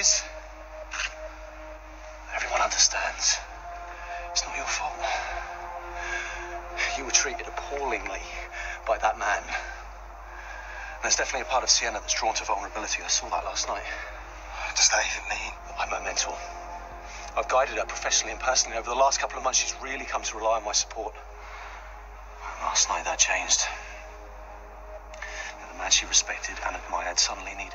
is. Everyone understands. It's not your fault. You were treated appallingly by that man. There's definitely a part of Sienna that's drawn to vulnerability. I saw that last night. What does that even mean? I'm her mentor. I've guided her professionally and personally. Over the last couple of months, she's really come to rely on my support. Last night, that changed. The man she respected and admired suddenly needed.